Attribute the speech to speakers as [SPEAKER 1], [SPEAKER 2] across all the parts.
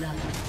[SPEAKER 1] First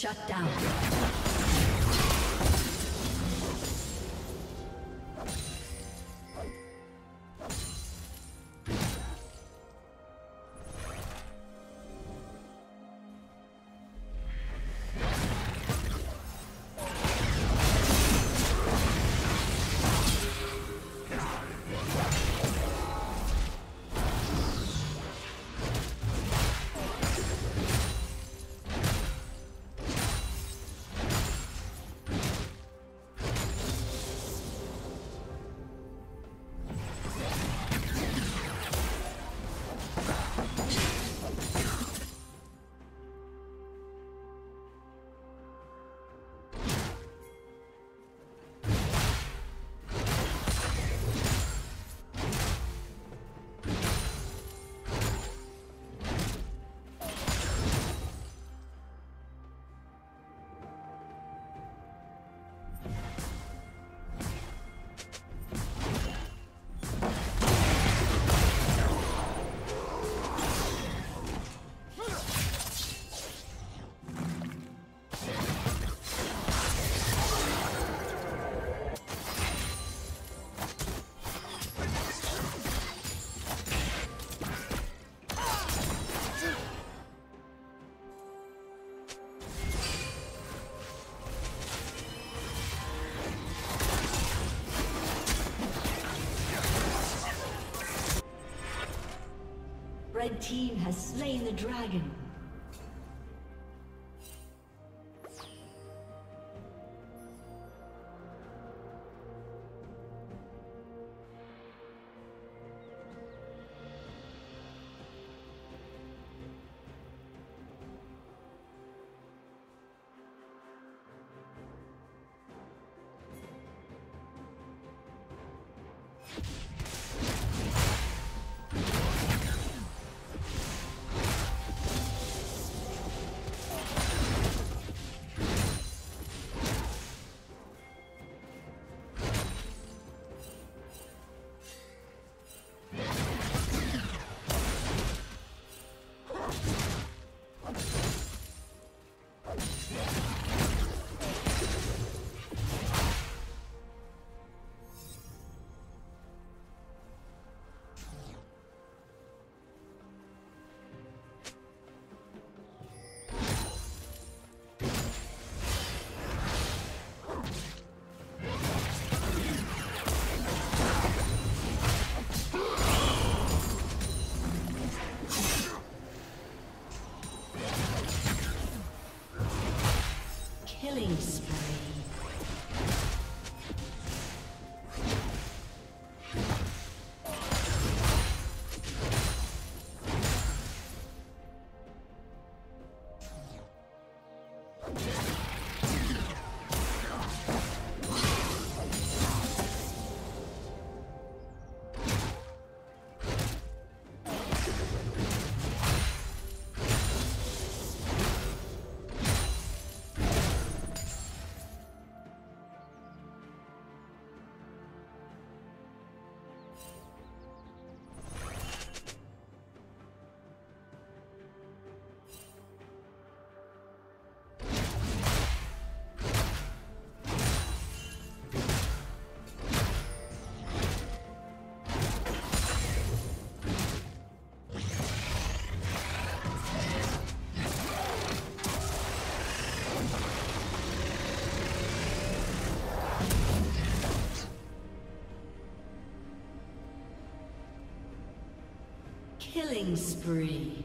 [SPEAKER 1] Shut down. Red team has slain the dragon. Killing spree.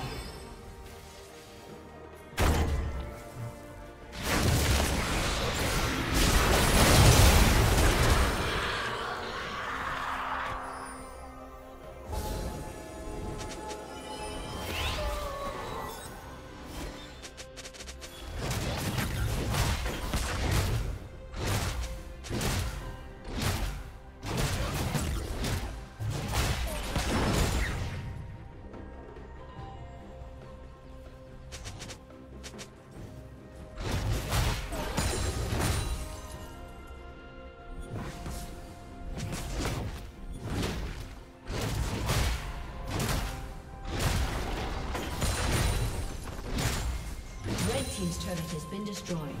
[SPEAKER 1] Been destroyed.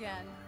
[SPEAKER 1] Again.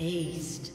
[SPEAKER 2] Aced.